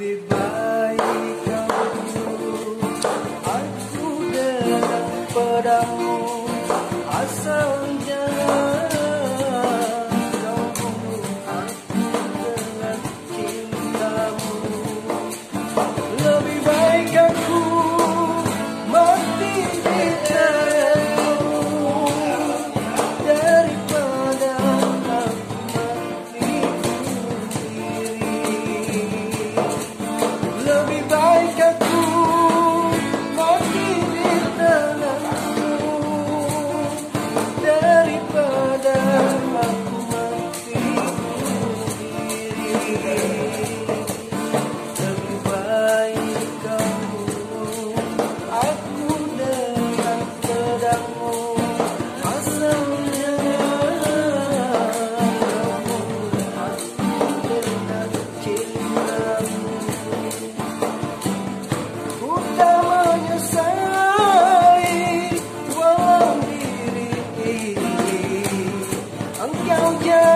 bye kamu Aku dalam padamu I got menyesali walau diri engkau jauh